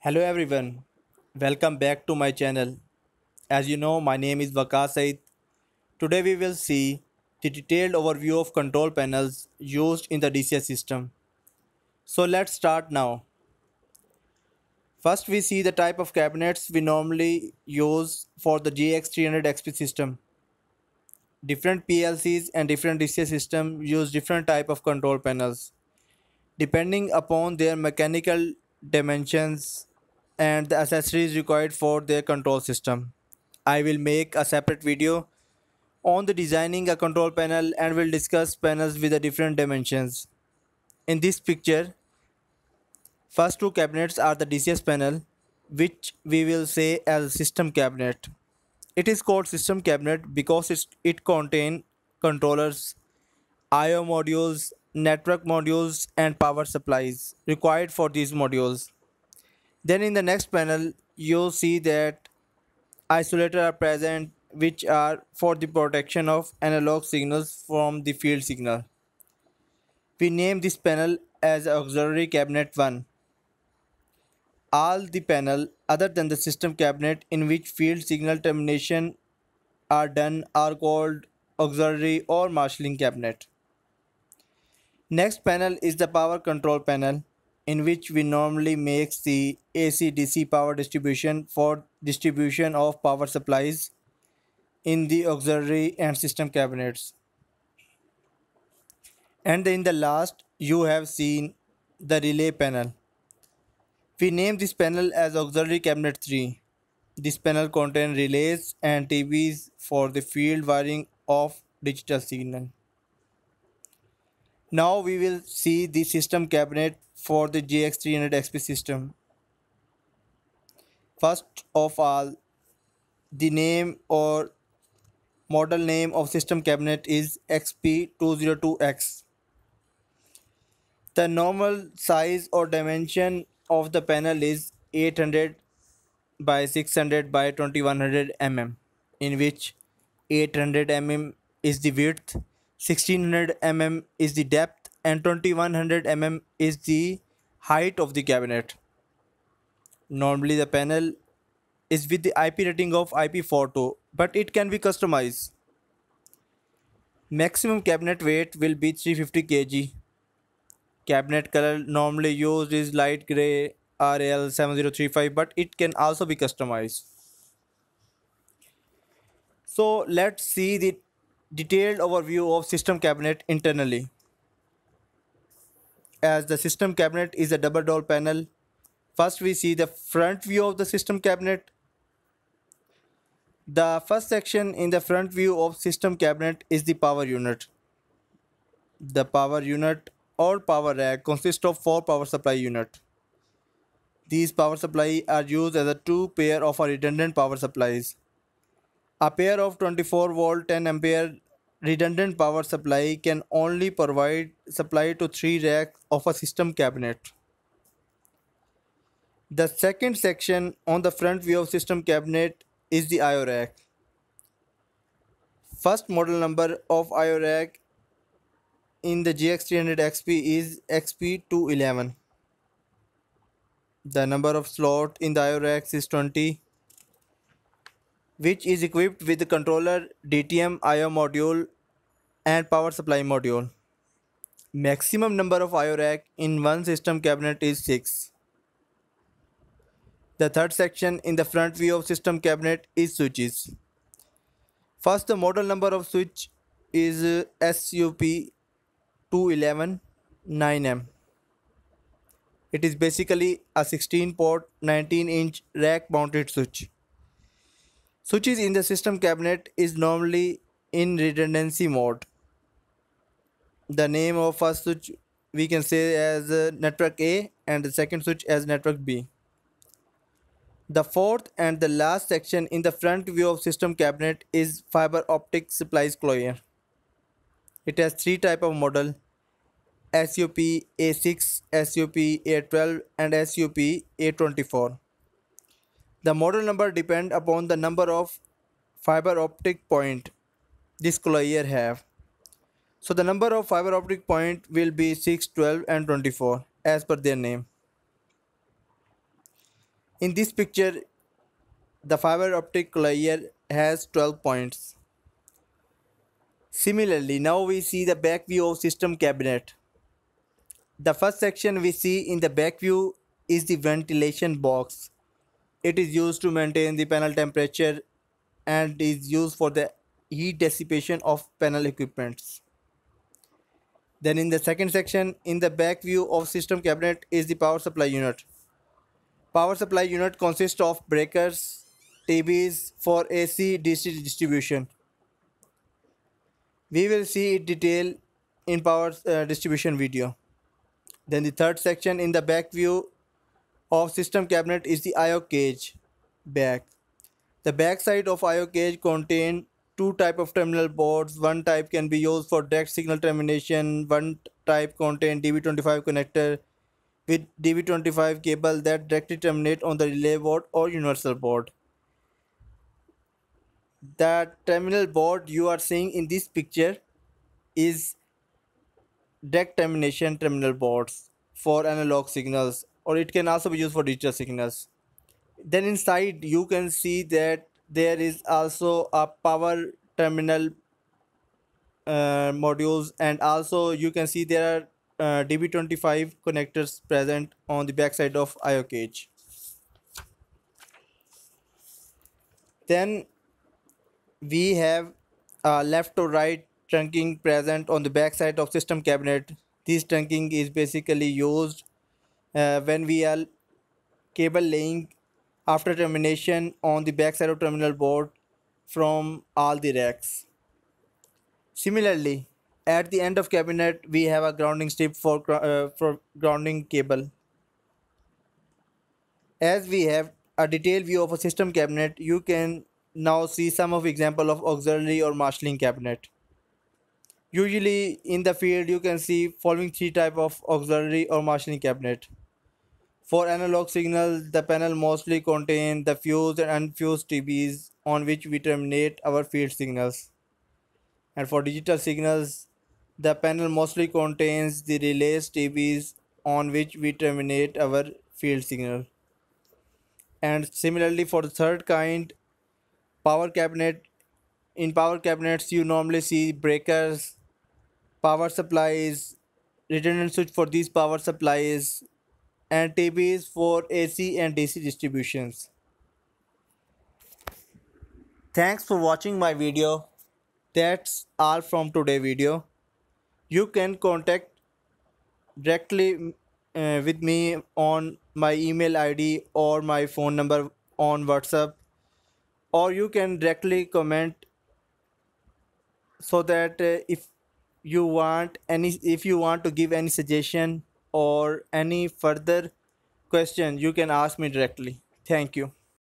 Hello everyone, welcome back to my channel. As you know, my name is Waqas Saeed. Today we will see the detailed overview of control panels used in the DCS system. So let's start now. First we see the type of cabinets we normally use for the JX300 XP system. Different PLCs and different DCS systems use different type of control panels. Depending upon their mechanical dimensions and the accessories required for their control system. I will make a separate video on the designing a control panel and will discuss panels with the different dimensions. In this picture, first two cabinets are the DCS panel which we will say as system cabinet. It is called system cabinet because it contains controllers, I/O modules, network modules and power supplies required for these modules. Then in the next panel, you'll see that isolators are present which are for the protection of analog signals from the field signal. We name this panel as auxiliary cabinet 1. All the panel other than the system cabinet in which field signal termination are done are called auxiliary or marshalling cabinet. Next panel is the power control panel in which we normally make the AC DC power distribution for distribution of power supplies in the auxiliary and system cabinets. And in the last you have seen the relay panel. We name this panel as auxiliary cabinet 3. This panel contains relays and TBs for the field wiring of digital signal. Now we will see the system cabinet for the JX300 XP system. First of all, the name or model name of system cabinet is XP202X. The normal size or dimension of the panel is 800 by 600 by 2100 mm in which 800 mm is the width 1600 mm is the depth and 2100 mm is the height of the cabinet. Normally the panel is with the IP rating of IP42 but it can be customized. Maximum cabinet weight will be 350 kg. Cabinet color normally used is light grey RL7035 but it can also be customized. So let's see the detailed overview of system cabinet internally. As the system cabinet is a double door panel, first we see the front view of the system cabinet. The first section in the front view of system cabinet is the power unit. The power unit or power rack consists of four power supply unit. These power supply are used as a two pair of redundant power supplies. A pair of 24 volt 10 ampere redundant power supply can only provide supply to three racks of a system cabinet. The second section on the front view of system cabinet is the IO rack. First model number of IO rack in the JX300 XP is XP211. The number of slot in the IO racks is 20 which is equipped with the controller, DTM IO module and power supply module. Maximum number of IO rack in one system cabinet is 6. The third section in the front view of system cabinet is switches. First the model number of switch is uh, SUP211 9M. It is basically a 16 port 19 inch rack mounted switch. Switches in the system cabinet is normally in redundancy mode. The name of first switch we can say as uh, network A and the second switch as network B. The fourth and the last section in the front view of system cabinet is fiber optic splice closure. It has three type of model SUP A6, SUP A12 and SUP A24. The model number depend upon the number of fiber optic point this closure have. So the number of fiber optic point will be 6, 12 and 24 as per their name. In this picture, the fiber optic layer has 12 points. Similarly, now we see the back view of system cabinet. The first section we see in the back view is the ventilation box. It is used to maintain the panel temperature and is used for the heat dissipation of panel equipments. Then in the second section, in the back view of system cabinet is the power supply unit. Power supply unit consists of breakers, TBs for AC DC distribution. We will see it detail in power uh, distribution video. Then the third section in the back view of system cabinet is the IO cage back. The back side of IO cage contain two type of terminal boards. One type can be used for direct signal termination. One type contain DB25 connector with DB25 cable that directly terminate on the relay board or universal board. The terminal board you are seeing in this picture is direct termination terminal boards for analog signals or it can also be used for digital signals. Then inside you can see that there is also a power terminal uh, modules and also you can see there are uh, db25 connectors present on the back side of io cage. Then we have uh, left to right trunking present on the back side of system cabinet. This trunking is basically used uh, when we are cable laying after termination on the backside of terminal board from all the racks. Similarly, at the end of cabinet, we have a grounding strip for, uh, for grounding cable. As we have a detailed view of a system cabinet, you can now see some of example of auxiliary or marshalling cabinet. Usually in the field, you can see following three type of auxiliary or marshalling cabinet. For analog signals, the panel mostly contains the fused and unfused TBs on which we terminate our field signals. And for digital signals, the panel mostly contains the relays TBs on which we terminate our field signal. And similarly for the third kind, power cabinet, in power cabinets you normally see breakers, power supplies, redundant switch for these power supplies, and TBs for AC and DC distributions. Thanks for watching my video. That's all from today video. You can contact directly uh, with me on my email ID or my phone number on WhatsApp or you can directly comment so that uh, if you want any if you want to give any suggestion or any further question you can ask me directly. Thank you